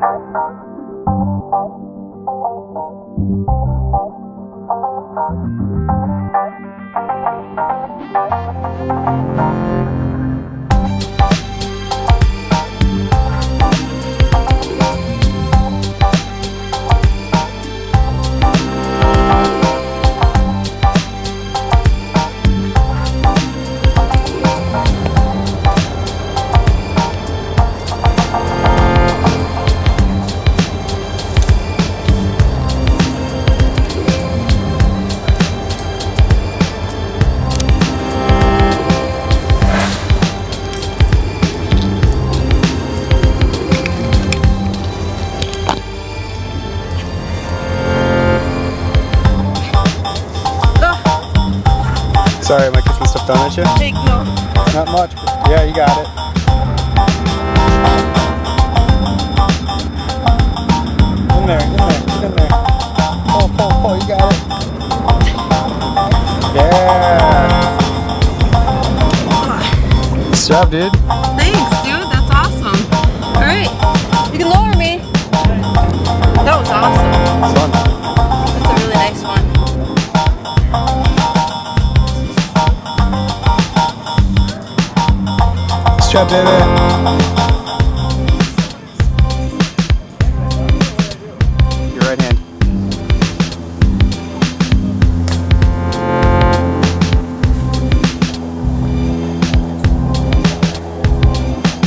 Thank you. Sorry, am I kicking stuff down at you? Take no. Not much. But yeah, you got it. In there, in there, get in there. Pull, pull, pull, you got it. Yeah. Nice job, dude. Hand.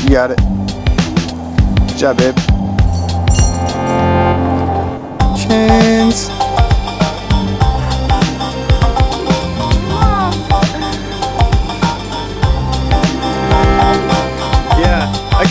You got it. Good job, babe.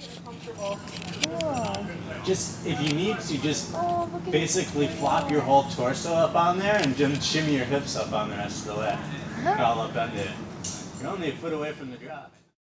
five. Good job, babe. Just if you need to, just basically flop your whole torso up on there and then shimmy your hips up on the rest of the way. All up under it. You're only a foot away from the drop.